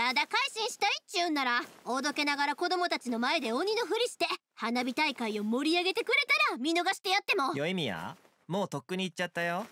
ただ改心したいっちゅうんならおどけながら子供たちの前で鬼のふりして花火大会を盛り上げてくれたら見逃してやっても。よいみや。もうとっくに行っちゃったよ。